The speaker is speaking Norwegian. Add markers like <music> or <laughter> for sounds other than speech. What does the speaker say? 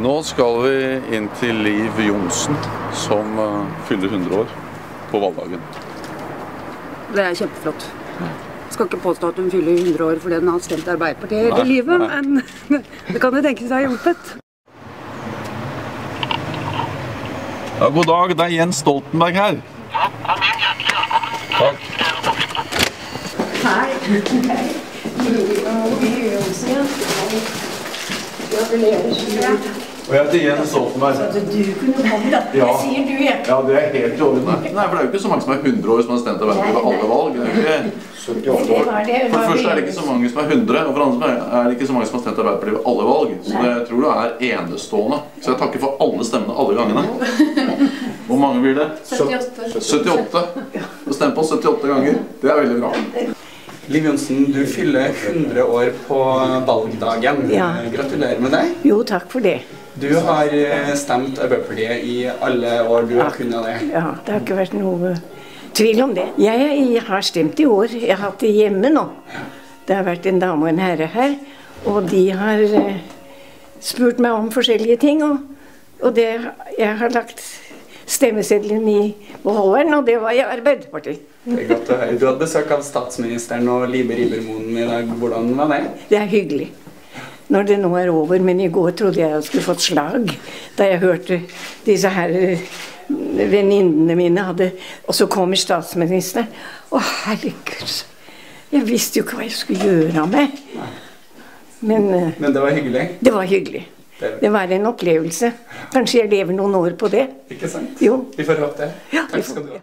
Nå skal vi inn til Liv Johnsen, som eh, fyller 100 år på valgdagen. Det er kjempeflott. Skal ikke påstå at hun fyller 100 år fordi hun har stemt Arbeiderpartiet hele Nei, livet, nei. men det kan jo tenkes ha hjulpet. Ja, god dag, det er Jens Stoltenberg her. Takk. Og jeg heter Jens Stoltenberg. Du kunne komme, da. Ja. Jeg sier du, jeg. Ja, det er helt i orden. <laughs> Nei, for det er jo ikke så mange som er 100 år som har stemt Arbeiderpartiet ved alle valg. Det er ikke... 78 år. For det første er det ikke så mange som er 100, og for det andre er det ikke så mange som har stemt Arbeiderpartiet ved alle valg. Så det, jeg tror du er enestående. Så jeg takker for alle stemmene alle gangene. <laughs> Hvor mange blir det? 78. 78. Og stem på 78 ganger. Det er veldig bra. Liv Johnsen, du fyller 100 år på valgdagen. Ja. Gratulerer med deg. Jo, takk for det. Du har eh, stemt Arbeiderpartiet i alle år du har kunnet det. Ja, det har ikke vært noe tvil om det. Jeg har stemt i år. Jeg har hatt det hjemme nå. Det har vært en dame og en herre her, og de har eh, spurt meg om forskjellige ting. Og, og det, jeg har lagt stemmeseddelen i beholderen, og det var i Arbeiderpartiet. Det er godt å høre. Du hadde besøk av statsministeren og Libe Ribermoen i dag. Hvordan var det? Det er hyggelig. Når det nå er over, men i går trodde jeg jeg skulle fått slag da jeg hørte disse her eh, venninnene mine hadde Og så kommer statsministeren. Å, herregud. Jeg visste jo ikke hva jeg skulle gjøre av meg. Men eh, Men det var hyggelig. det var hyggelig. Det- var en opplevelse. Kanskje jeg lever noen år på det. Ikke sant? Jo. Vi får håpe det. Takk skal du ha.